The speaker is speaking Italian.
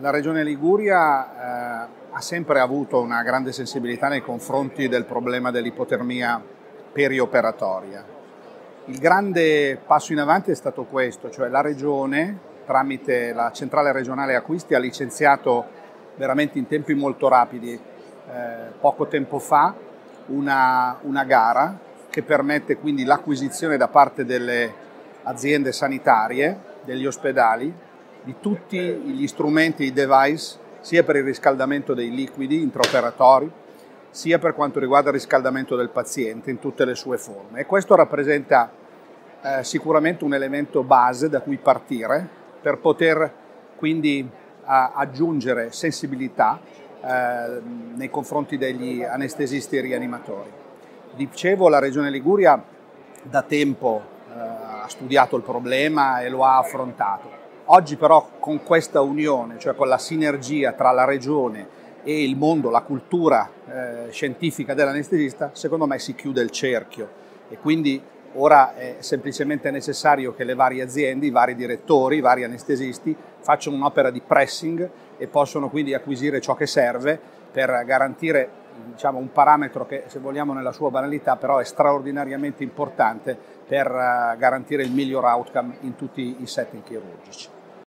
La Regione Liguria eh, ha sempre avuto una grande sensibilità nei confronti del problema dell'ipotermia perioperatoria. Il grande passo in avanti è stato questo, cioè la Regione, tramite la Centrale Regionale Acquisti, ha licenziato veramente in tempi molto rapidi, eh, poco tempo fa, una, una gara che permette quindi l'acquisizione da parte delle aziende sanitarie, degli ospedali, di tutti gli strumenti, i device, sia per il riscaldamento dei liquidi intraoperatori, sia per quanto riguarda il riscaldamento del paziente in tutte le sue forme. E questo rappresenta eh, sicuramente un elemento base da cui partire per poter quindi a, aggiungere sensibilità eh, nei confronti degli anestesisti e rianimatori. Dicevo, la Regione Liguria da tempo eh, ha studiato il problema e lo ha affrontato. Oggi però con questa unione, cioè con la sinergia tra la regione e il mondo, la cultura eh, scientifica dell'anestesista, secondo me si chiude il cerchio e quindi ora è semplicemente necessario che le varie aziende, i vari direttori, i vari anestesisti facciano un'opera di pressing e possono quindi acquisire ciò che serve per garantire diciamo, un parametro che se vogliamo nella sua banalità però è straordinariamente importante per uh, garantire il miglior outcome in tutti i setting chirurgici.